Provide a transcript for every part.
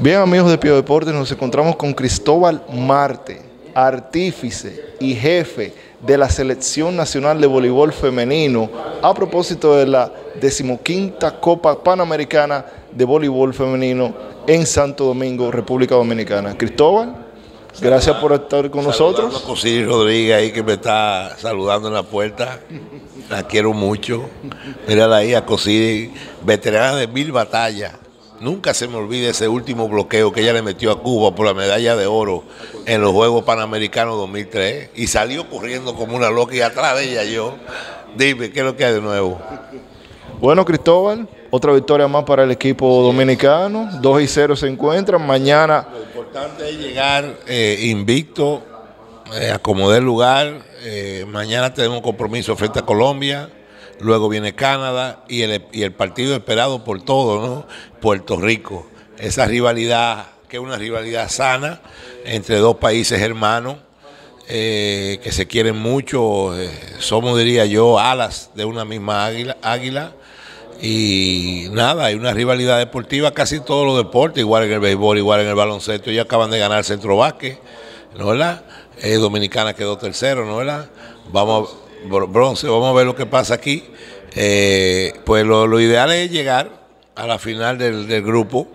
Bien amigos de Pio Deportes, nos encontramos con Cristóbal Marte, artífice y jefe de la Selección Nacional de Voleibol Femenino a propósito de la decimoquinta Copa Panamericana de Voleibol Femenino en Santo Domingo, República Dominicana. Cristóbal, gracias por estar con nosotros. A Cosiri Rodríguez ahí que me está saludando en la puerta. La quiero mucho. Mírala ahí a Cosiri, veterana de mil batallas Nunca se me olvide ese último bloqueo que ella le metió a Cuba por la medalla de oro en los Juegos Panamericanos 2003 y salió corriendo como una loca y atrás de ella yo. Dime, ¿qué es lo que hay de nuevo? Bueno, Cristóbal, otra victoria más para el equipo dominicano. 2 y 0 se encuentran. Mañana. Importante es llegar eh, invicto, eh, acomodar lugar. Eh, mañana tenemos un compromiso frente a Colombia luego viene Canadá y el, y el partido esperado por todos, ¿no? Puerto Rico. Esa rivalidad, que es una rivalidad sana entre dos países hermanos. Eh, que se quieren mucho, somos, diría yo, alas de una misma águila, águila. Y nada, hay una rivalidad deportiva casi todos los deportes, igual en el béisbol, igual en el baloncesto. Ya acaban de ganar el centro básquet, ¿no verdad? Eh, Dominicana quedó tercero, ¿no verdad? Vamos a bronce. Vamos a ver lo que pasa aquí. Eh, pues lo, ideal es llegar a la final del, grupo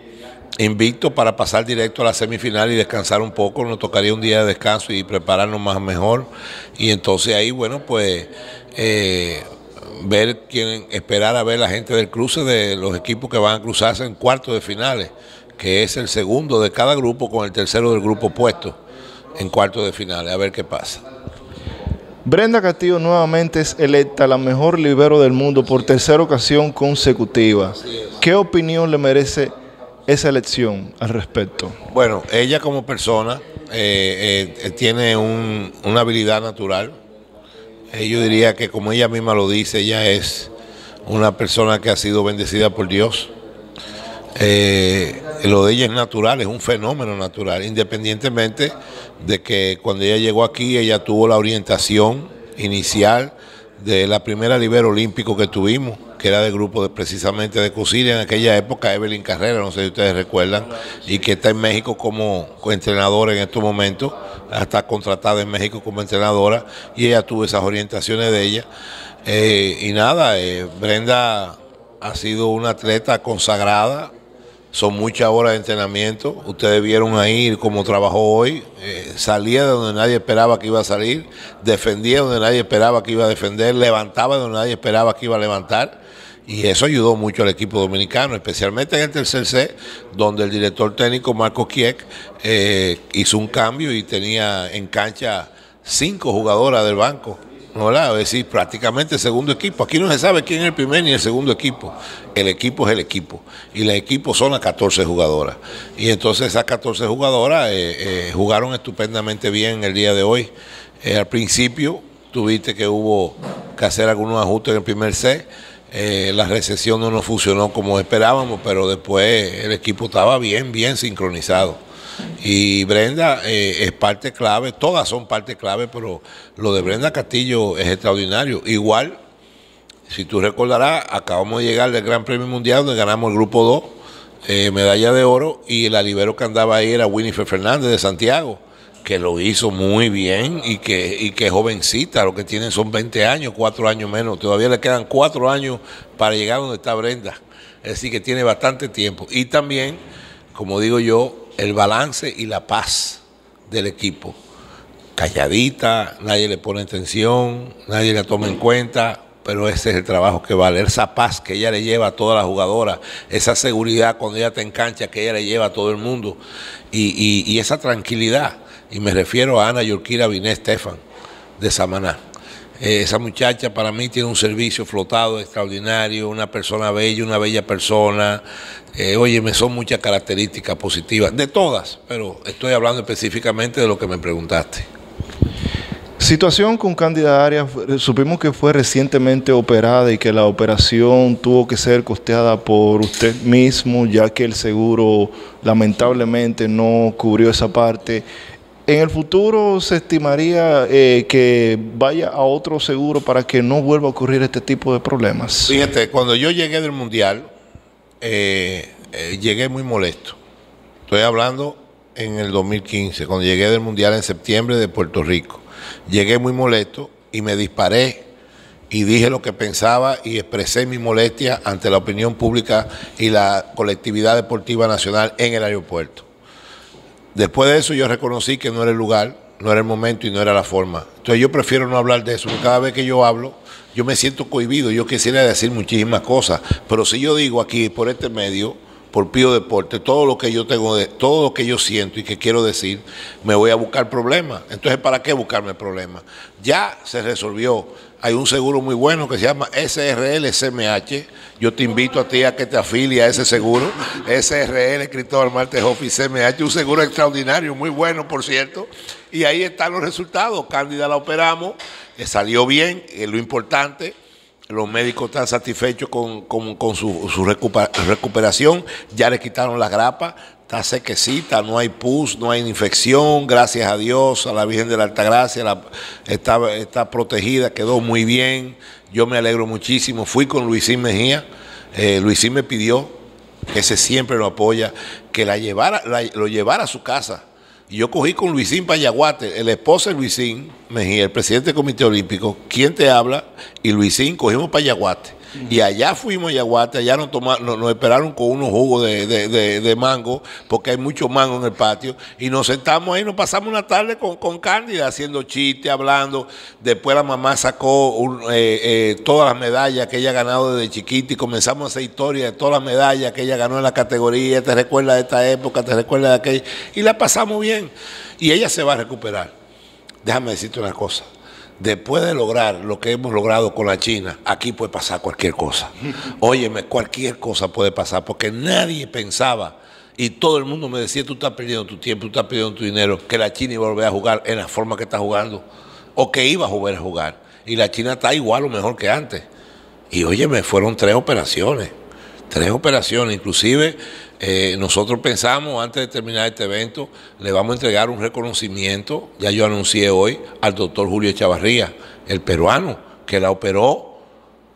invicto para pasar directo a la semifinal y descansar un poco. Nos tocaría un día de descanso y prepararnos más mejor. Y entonces ahí, bueno, pues eh, ver quién, esperar a ver la gente del cruce de los equipos que van a cruzarse en cuartos de finales, que es el segundo de cada grupo con el tercero del grupo puesto en cuartos de finales, a ver qué pasa. Brenda Castillo nuevamente es electa la mejor libero del mundo por tercera ocasión consecutiva. ¿Qué opinión le merece esa elección al respecto? Bueno, ella como persona eh, eh, tiene una habilidad natural. Eh, yo diría que como ella misma lo dice, ella es una persona que ha sido bendecida por Dios. lo de ella es natural, es un fenómeno natural, independientemente de que cuando ella llegó aquí, ella tuvo la orientación inicial de la primera libero olímpico que tuvimos, que era del grupo de, precisamente de Cosiria en aquella época, Evelyn Carrera, no sé si ustedes recuerdan, y que está en México como entrenadora en estos momentos, está contratada en México como entrenadora, y ella tuvo esas orientaciones de ella. Eh, y nada, eh, Brenda ha sido una atleta consagrada, son muchas horas de entrenamiento. Ustedes vieron ahí cómo trabajó hoy. Eh, salía de donde nadie esperaba que iba a salir, defendía donde nadie esperaba que iba a defender, levantaba donde nadie esperaba que iba a levantar. Y eso ayudó mucho al equipo dominicano, especialmente en el tercer set, donde el director técnico Marco Kieck eh, hizo un cambio y tenía en cancha cinco jugadoras del banco. ¿no? Es decir, prácticamente segundo equipo. Aquí no se sabe quién es el primer ni el segundo equipo. El equipo es el equipo. Y los equipos son las 14 jugadoras. Y entonces esas 14 jugadoras eh, eh, jugaron estupendamente bien el día de hoy. Al principio tuviste que hubo que hacer algunos ajustes en el primer set. La recesión no nos funcionó como esperábamos, pero después el equipo estaba bien, bien sincronizado. Y Brenda eh, es parte clave, todas son parte clave, pero lo de Brenda Castillo es extraordinario. Igual, si tú recordarás, acabamos de llegar del Gran Premio Mundial donde ganamos el grupo 2, eh, medalla de oro, y el alibero que andaba ahí era Winifred Fernández de Santiago, que lo hizo muy bien y que, y que jovencita, lo que tienen son 20 años, 4 años menos, todavía le quedan 4 años para llegar donde está Brenda. Es decir, que tiene bastante tiempo. Y también, como digo yo, el balance y la paz del equipo. Calladita, nadie le pone atención, nadie la toma en cuenta, pero ese es el trabajo que vale. Esa paz que ella le lleva a toda la jugadora, esa seguridad cuando ella te engancha que ella le lleva a todo el mundo y, esa tranquilidad. Y me refiero a Ana Yorkira Biné Estefan de Samaná. Eh, esa muchacha para mí tiene un servicio flotado extraordinario, una persona bella, una bella persona. Eh, oye, me son muchas características positivas, de todas, pero estoy hablando específicamente de lo que me preguntaste. Situación con Cándida Arias, supimos que fue recientemente operada y que la operación tuvo que ser costeada por usted mismo, ya que el seguro lamentablemente no cubrió esa parte. ¿En el futuro se estimaría eh, que vaya a otro seguro para que no vuelva a ocurrir este tipo de problemas? Fíjate, cuando yo llegué del Mundial, eh, eh, llegué muy molesto. Estoy hablando en el 2015, cuando llegué del Mundial en septiembre de Puerto Rico. Llegué muy molesto y me disparé y dije lo que pensaba y expresé mi molestia ante la opinión pública y la colectividad deportiva nacional en el aeropuerto. Después de eso yo reconocí que no era el lugar, no era el momento y no era la forma. Entonces yo prefiero no hablar de eso, porque cada vez que yo hablo, yo me siento cohibido, yo quisiera decir muchísimas cosas, pero si yo digo aquí por este medio, por Pío Deporte, todo lo que yo tengo, de, todo lo que yo siento y que quiero decir, me voy a buscar problemas. Entonces, ¿para qué buscarme problemas? Ya se resolvió. Hay un seguro muy bueno que se llama SRL CMH. Yo te invito a ti a que te afilie a ese seguro. SRL Cristóbal Martes Office CMH, un seguro extraordinario, muy bueno, por cierto. Y ahí están los resultados. Cándida la operamos, eh, salió bien, es lo importante los médicos están satisfechos con, su, recuperación, ya le quitaron la grapa, está sequecita, no hay pus, no hay infección, gracias a Dios, a la Virgen de la Altagracia, está, está protegida, quedó muy bien, yo me alegro muchísimo, fui con Luisín Mejía, eh, Luisín me pidió, que ese siempre lo apoya, que la llevara, lo llevara a su casa. Y yo cogí con Luisín Payaguate, el esposo de Luisín Mejía, el presidente del Comité Olímpico, quien te habla, y Luisín cogimos Payaguate. Y allá fuimos a Yaguate, allá nos, nos, esperaron con unos jugos de, mango, porque hay mucho mango en el patio, y nos sentamos ahí, nos pasamos una tarde con, con Cándida, haciendo chistes, hablando. Después la mamá sacó eh, eh, todas las medallas que ella ha ganado desde chiquita y comenzamos a hacer historia de todas las medallas que ella ganó en la categoría, te recuerda de esta época, te recuerda de aquella, y la pasamos bien. Y ella se va a recuperar. Déjame decirte una cosa después de lograr lo que hemos logrado con la China, aquí puede pasar cualquier cosa. Óyeme, cualquier cosa puede pasar, porque nadie pensaba, y todo el mundo me decía, tú estás perdiendo tu tiempo, tú estás perdiendo tu dinero, que la China iba a volver a jugar en la forma que está jugando, o que iba a volver a jugar. Y la China está igual o mejor que antes. Y óyeme, fueron tres operaciones, tres operaciones, inclusive eh, nosotros pensamos, antes de terminar este evento, le vamos a entregar un reconocimiento, ya yo anuncié hoy, al doctor Julio Chavarría, el peruano, que la operó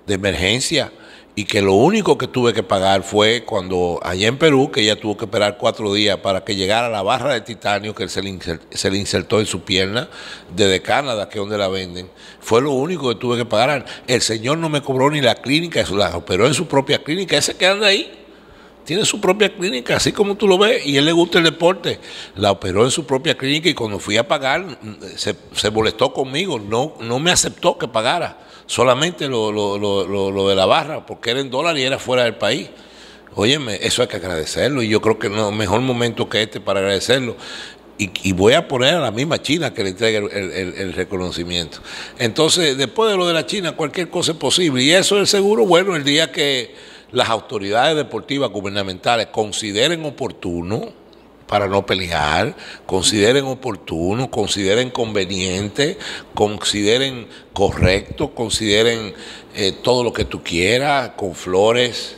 de emergencia y que lo único que tuve que pagar fue cuando allá en Perú, que ella tuvo que esperar cuatro días para que llegara la barra de titanio que se le, insertó en su pierna desde Canadá, que es donde la venden, fue lo único que tuve que pagar. El señor no me cobró ni la clínica, la operó en su propia clínica, ese que anda ahí tiene su propia clínica, así como tú lo ves, y él le gusta el deporte. La operó en su propia clínica y cuando fui a pagar, se, molestó conmigo, no, no me aceptó que pagara, solamente lo, lo, de la barra, porque era en dólar y era fuera del país. Óyeme, eso hay que agradecerlo y yo creo que no mejor momento que este para agradecerlo. Y, voy a poner a la misma China que le entregue el, el, reconocimiento. Entonces, después de lo de la China, cualquier cosa es posible. Y eso es seguro, bueno, el día que las autoridades deportivas gubernamentales consideren oportuno para no pelear, consideren oportuno, consideren conveniente, consideren correcto, consideren eh, todo lo que tú quieras, con flores,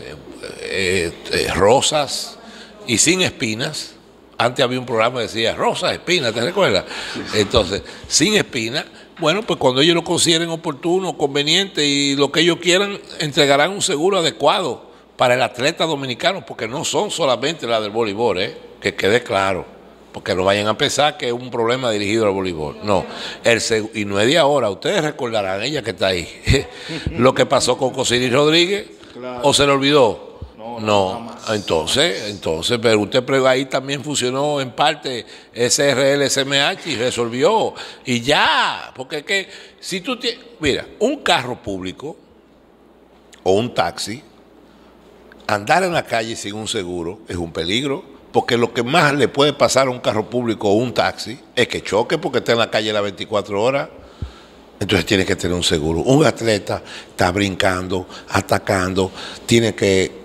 eh, eh, rosas y sin espinas. Antes había un programa que decía rosas, espinas, ¿te recuerdas? Entonces, sin espinas, bueno, pues cuando ellos lo consideren oportuno, conveniente y lo que ellos quieran, entregarán un seguro adecuado para el atleta dominicano, porque no son solamente las del voleibol, ¿eh? que quede claro, porque no vayan a pensar que es un problema dirigido al voleibol. No, el y no es de ahora, ustedes recordarán, ella que está ahí, lo que pasó con Cosini Rodríguez, o se le olvidó. No, entonces, entonces, pero usted ahí también funcionó en parte SRL, SMH y resolvió. Y ya, porque es que si tú tienes, mira, un carro público o un taxi andar en la calle sin un seguro es un peligro, porque lo que más le puede pasar a un carro público o un taxi es que choque porque está en la calle las 24 horas. Entonces tiene que tener un seguro. Un atleta está brincando, atacando, tiene que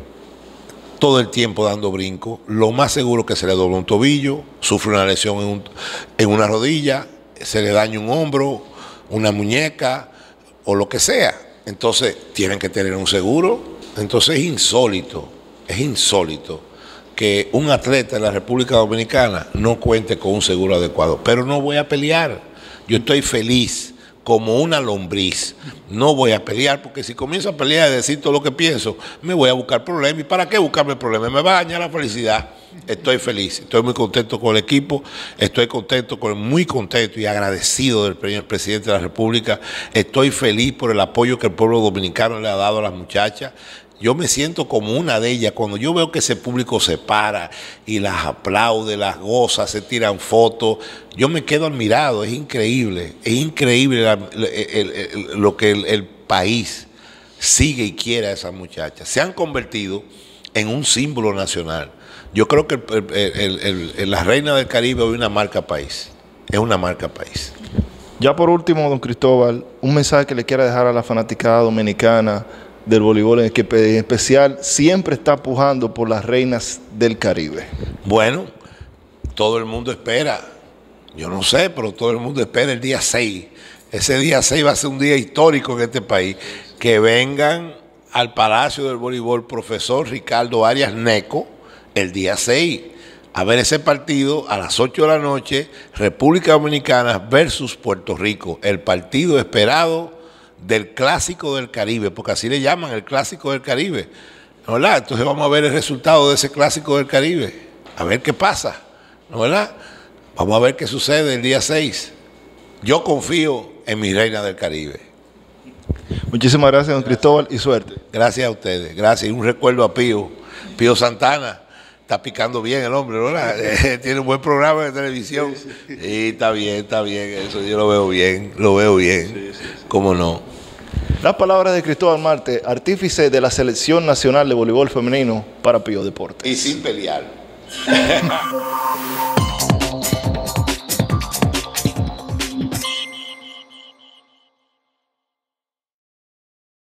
todo el tiempo dando brinco. Lo más seguro que se le dobla un tobillo, sufre una lesión en, en una rodilla, se le daña un hombro, una muñeca o lo que sea. Entonces tienen que tener un seguro entonces es insólito, es insólito que un atleta de la República Dominicana no cuente con un seguro adecuado. Pero no voy a pelear. Yo estoy feliz como una lombriz. No voy a pelear porque si comienzo a pelear y decir todo lo que pienso, me voy a buscar problemas. ¿Y para qué buscarme problemas? Me va a dañar la felicidad. Estoy feliz, estoy muy contento con el equipo, estoy contento, con, muy contento y agradecido del presidente de la República. Estoy feliz por el apoyo que el pueblo dominicano le ha dado a las muchachas yo me siento como una de ellas. Cuando yo veo que ese público se para y las aplaude, las goza, se tiran fotos, yo me quedo admirado. Es increíble, es increíble lo que el, país sigue y quiere a esas muchachas. Se han convertido en un símbolo nacional. Yo creo que la reina del Caribe es una marca país. Es una marca país. Ya por último, don Cristóbal, un mensaje que le quiera dejar a la fanaticada dominicana del voleibol en, especial siempre está pujando por las reinas del Caribe. Bueno, todo el mundo espera, yo no sé, pero todo el mundo espera el día 6. Ese día 6 va a ser un día histórico en este país. Que vengan al Palacio del Voleibol profesor Ricardo Arias Neco el día 6 a ver ese partido a las 8 de la noche, República Dominicana versus Puerto Rico, el partido esperado del clásico del Caribe, porque así le llaman el clásico del Caribe. ¿verdad? Entonces vamos a ver el resultado de ese clásico del Caribe, a ver qué pasa, ¿no verdad? Vamos a ver qué sucede el día 6. Yo confío en mi reina del Caribe. Muchísimas gracias, don Cristóbal, y suerte. Gracias a ustedes, gracias. Y un recuerdo a Pío, Pío Santana. Está picando bien el hombre, ¿verdad? Tiene un buen programa de televisión. Sí, está bien, está bien. Eso yo lo veo bien, lo veo bien. ¿Cómo no? Las palabras de Cristóbal Marte, artífice de la Selección Nacional de Voleibol Femenino para Pío Deportes. Y sin pelear.